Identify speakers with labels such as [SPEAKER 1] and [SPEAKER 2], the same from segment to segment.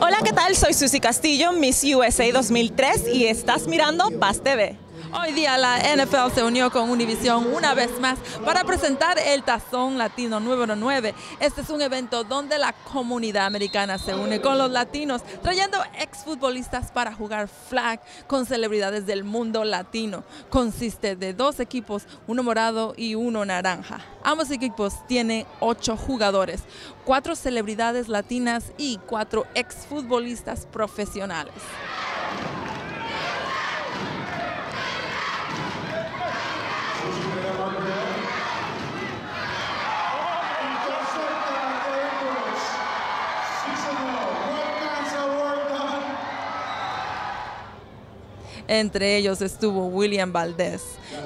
[SPEAKER 1] Hola, ¿qué tal? Soy Susi Castillo, Miss USA 2003 y estás mirando Paz TV.
[SPEAKER 2] Hoy día la NFL se unió con Univision una vez más para presentar el Tazón Latino número 9. Este es un evento donde la comunidad americana se une con los latinos, trayendo exfutbolistas para jugar flag con celebridades del mundo latino. Consiste de dos equipos, uno morado y uno naranja. Ambos equipos tienen ocho jugadores, cuatro celebridades latinas y cuatro exfutbolistas profesionales. Entre ellos estuvo William Valdés,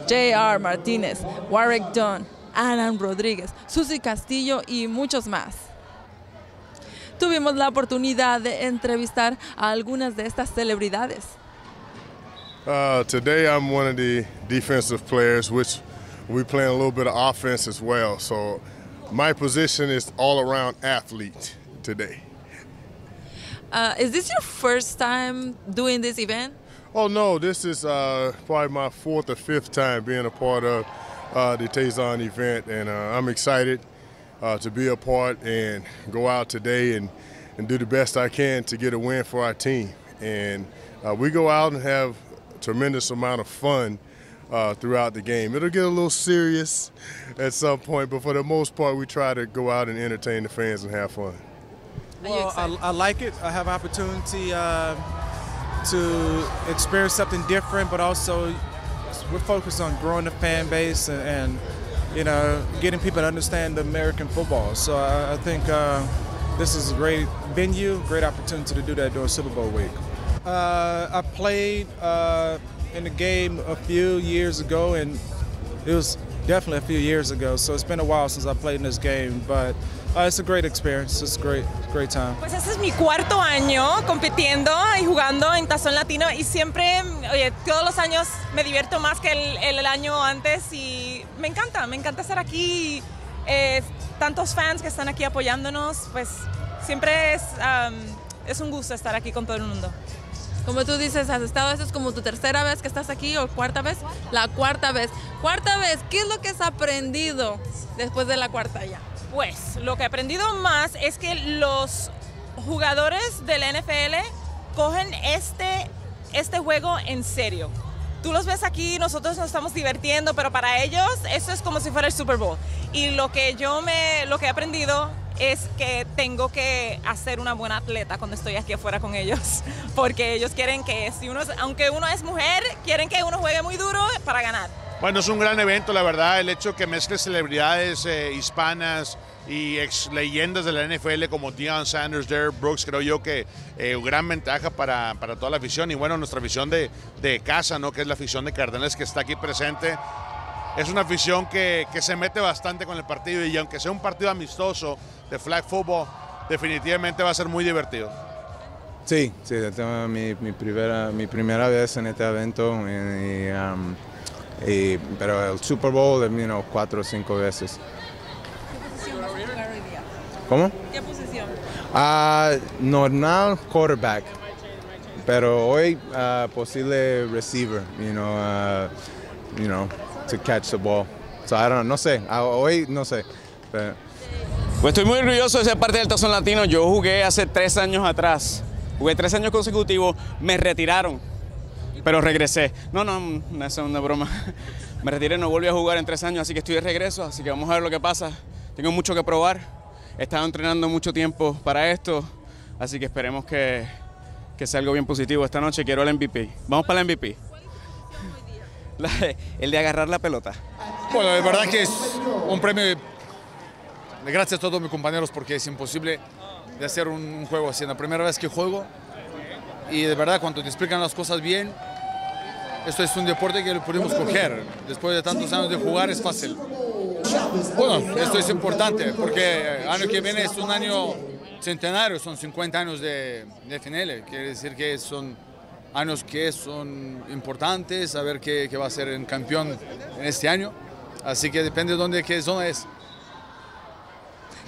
[SPEAKER 2] J.R. Martínez, Warwick Dunn, Alan Rodríguez, Susi Castillo y muchos más. Tuvimos la oportunidad de entrevistar a algunas de estas celebridades.
[SPEAKER 3] Uh, today I'm one of the defensive players, which we play a little bit of offense as well. So my position is all around athlete today.
[SPEAKER 2] Uh, is this your first time doing this event?
[SPEAKER 3] Oh no, this is uh, probably my fourth or fifth time being a part of uh, the Tazon event, and uh, I'm excited uh, to be a part and go out today and, and do the best I can to get a win for our team. And uh, we go out and have a tremendous amount of fun uh, throughout the game. It'll get a little serious at some point, but for the most part, we try to go out and entertain the fans and have fun.
[SPEAKER 4] Well, I, I like it. I have opportunity to experience something different, but also we're focused on growing the fan base and, and you know getting people to understand American football. So I, I think uh, this is a great venue, great opportunity to do that during Super Bowl week. Uh, I played uh, in the game a few years ago, and it was definitely a few years ago. So it's been a while since I played in this game, but uh, it's a great experience. It's a great, great time.
[SPEAKER 1] Pues este es mi cuarto año compitiendo y jugando en Tazón Latino y siempre, oye, todos los años me divierto más que el, el año antes y me encanta, me encanta estar aquí. Eh, tantos fans que están aquí apoyándonos, pues siempre es, um, es un gusto estar aquí con todo el mundo.
[SPEAKER 2] Como tú dices, has estado, esta es como tu tercera vez que estás aquí o cuarta vez, la cuarta vez. Cuarta vez, ¿qué es lo que has aprendido después de la cuarta ya?
[SPEAKER 1] Pues lo que he aprendido más es que los jugadores del NFL cogen este, este juego en serio. Tú los ves aquí, nosotros nos estamos divirtiendo, pero para ellos esto es como si fuera el Super Bowl. Y lo que yo me, lo que he aprendido es que tengo que hacer una buena atleta cuando estoy aquí afuera con ellos, porque ellos quieren que si uno, aunque uno es mujer, quieren que uno juegue muy duro para ganar.
[SPEAKER 5] Bueno, es un gran evento, la verdad, el hecho que mezcle celebridades eh, hispanas y ex leyendas de la NFL como Deion Sanders, Derek Brooks, creo yo que eh, gran ventaja para, para, toda la afición y bueno, nuestra afición de, de, casa, ¿no? que es la afición de Cardenales que está aquí presente. Es una afición que, que se mete bastante con el partido y aunque sea un partido amistoso de flag football, definitivamente va a ser muy divertido.
[SPEAKER 6] Sí, sí, tengo mi, mi, primera, mi primera vez en este evento. Y, um, y, pero el Super Bowl, you know, cuatro o cinco veces.
[SPEAKER 2] ¿Qué posición vas a jugar hoy día?
[SPEAKER 6] ¿Cómo?
[SPEAKER 2] ¿Qué posición?
[SPEAKER 6] Uh, normal quarterback, pero hoy uh, posible receiver, you know, uh, you know, to catch the ball. So I don't know, no sé, hoy no sé. Pero...
[SPEAKER 7] Pues estoy muy orgulloso de ser parte del Tazón Latino. Yo jugué hace tres años atrás, jugué tres años consecutivos, me retiraron pero regresé. No, no, no es una broma. Me retiré, no volví a jugar en tres años, así que estoy de regreso, así que vamos a ver lo que pasa. Tengo mucho que probar. He estado entrenando mucho tiempo para esto, así que esperemos que, que sea algo bien positivo. Esta noche quiero el MVP. Vamos para el MVP. La, el de agarrar la pelota.
[SPEAKER 8] Bueno, de verdad que es un premio gracias a todos mis compañeros porque es imposible de hacer un juego así. La primera vez que juego y de verdad cuando te explican las cosas bien, esto es un deporte que lo podemos coger. Después de tantos años de jugar es fácil. Bueno, esto es importante porque el año que viene es un año centenario, son 50 años de, de FNL. Quiere decir que son años que son importantes, saber qué, va a ser el campeón en este año. Así que depende de dónde, qué zona es.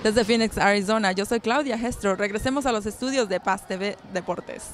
[SPEAKER 2] Desde Phoenix, Arizona, yo soy Claudia Gestro. Regresemos a los estudios de Paz TV Deportes.